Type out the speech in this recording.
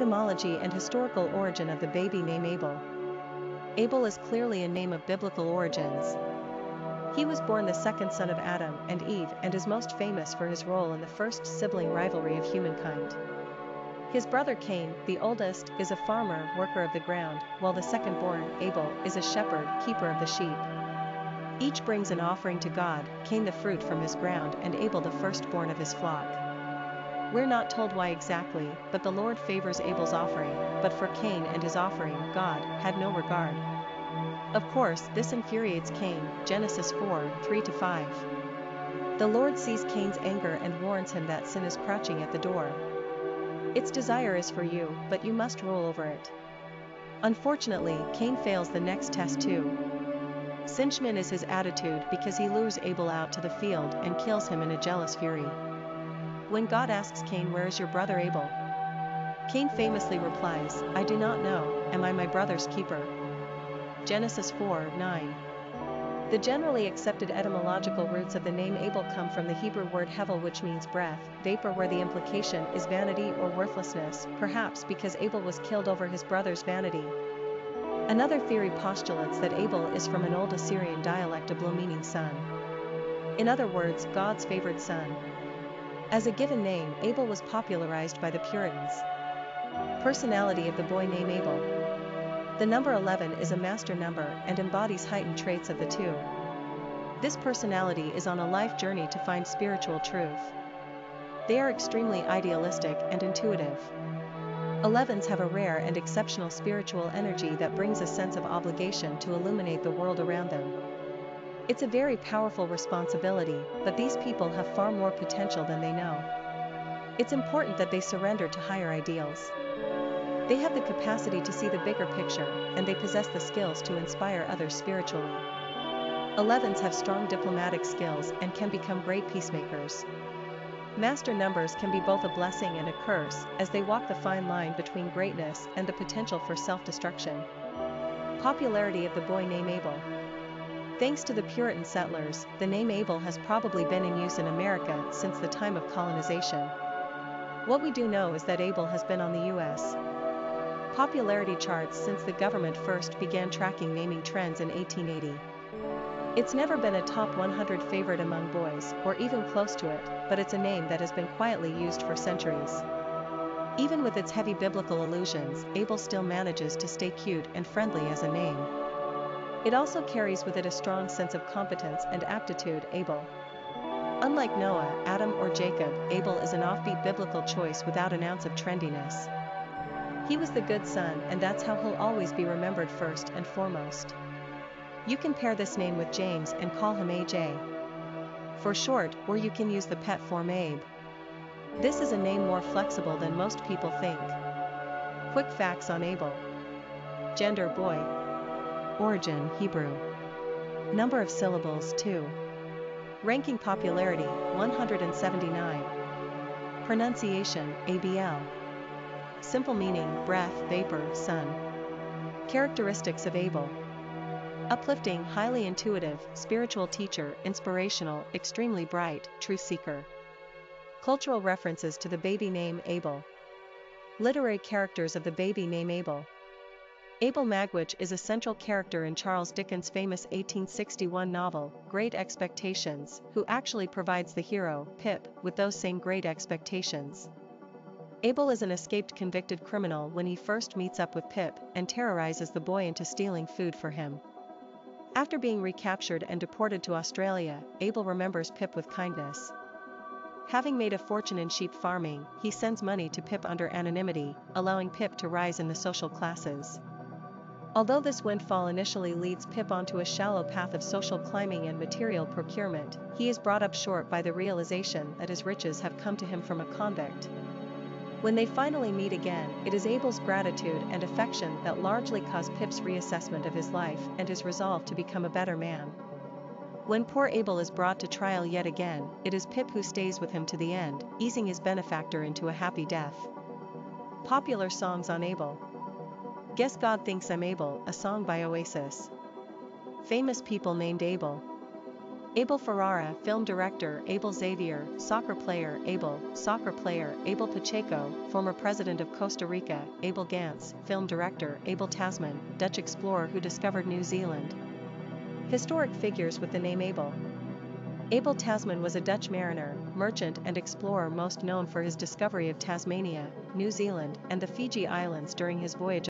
Etymology and historical origin of the baby name Abel. Abel is clearly a name of biblical origins. He was born the second son of Adam and Eve and is most famous for his role in the first sibling rivalry of humankind. His brother Cain, the oldest, is a farmer, worker of the ground, while the second-born, Abel, is a shepherd, keeper of the sheep. Each brings an offering to God, Cain the fruit from his ground and Abel the firstborn of his flock. We're not told why exactly, but the Lord favors Abel's offering, but for Cain and his offering, God had no regard. Of course, this infuriates Cain, Genesis 4 3 5. The Lord sees Cain's anger and warns him that sin is crouching at the door. Its desire is for you, but you must rule over it. Unfortunately, Cain fails the next test too. Sinchman is his attitude because he lures Abel out to the field and kills him in a jealous fury. When God asks Cain where is your brother Abel? Cain famously replies, I do not know, am I my brother's keeper? Genesis 4 9. The generally accepted etymological roots of the name Abel come from the Hebrew word hevel which means breath, vapor where the implication is vanity or worthlessness, perhaps because Abel was killed over his brother's vanity. Another theory postulates that Abel is from an old Assyrian dialect Ablo meaning son. In other words, God's favored son. As a given name, Abel was popularized by the Puritans. Personality of the boy named Abel. The number 11 is a master number and embodies heightened traits of the two. This personality is on a life journey to find spiritual truth. They are extremely idealistic and intuitive. 11s have a rare and exceptional spiritual energy that brings a sense of obligation to illuminate the world around them. It's a very powerful responsibility, but these people have far more potential than they know. It's important that they surrender to higher ideals. They have the capacity to see the bigger picture, and they possess the skills to inspire others spiritually. 11s have strong diplomatic skills and can become great peacemakers. Master numbers can be both a blessing and a curse, as they walk the fine line between greatness and the potential for self destruction. Popularity of the boy named Abel. Thanks to the Puritan settlers, the name Abel has probably been in use in America since the time of colonization. What we do know is that Abel has been on the U.S. popularity charts since the government first began tracking naming trends in 1880. It's never been a top 100 favorite among boys, or even close to it, but it's a name that has been quietly used for centuries. Even with its heavy biblical allusions, Abel still manages to stay cute and friendly as a name. It also carries with it a strong sense of competence and aptitude, Abel. Unlike Noah, Adam or Jacob, Abel is an offbeat biblical choice without an ounce of trendiness. He was the good son and that's how he'll always be remembered first and foremost. You can pair this name with James and call him AJ. For short, or you can use the pet form Abe. This is a name more flexible than most people think. Quick facts on Abel. Gender boy. Origin Hebrew. Number of syllables 2. Ranking popularity 179. Pronunciation ABL. Simple meaning breath, vapor, sun. Characteristics of Abel. Uplifting, highly intuitive, spiritual teacher, inspirational, extremely bright, truth seeker. Cultural references to the baby name Abel. Literary characters of the baby name Abel. Abel Magwitch is a central character in Charles Dickens' famous 1861 novel, Great Expectations, who actually provides the hero, Pip, with those same great expectations. Abel is an escaped convicted criminal when he first meets up with Pip and terrorizes the boy into stealing food for him. After being recaptured and deported to Australia, Abel remembers Pip with kindness. Having made a fortune in sheep farming, he sends money to Pip under anonymity, allowing Pip to rise in the social classes. Although this windfall initially leads Pip onto a shallow path of social climbing and material procurement, he is brought up short by the realization that his riches have come to him from a convict. When they finally meet again, it is Abel's gratitude and affection that largely cause Pip's reassessment of his life and his resolve to become a better man. When poor Abel is brought to trial yet again, it is Pip who stays with him to the end, easing his benefactor into a happy death. Popular songs on Abel. Guess God Thinks I'm Abel, a song by Oasis. Famous people named Abel. Abel Ferrara, film director, Abel Xavier, soccer player, Abel, soccer player, Abel Pacheco, former president of Costa Rica, Abel Gance, film director, Abel Tasman, Dutch explorer who discovered New Zealand. Historic figures with the name Abel. Abel Tasman was a Dutch mariner, merchant and explorer most known for his discovery of Tasmania, New Zealand, and the Fiji Islands during his voyage